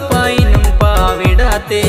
पा पाविडते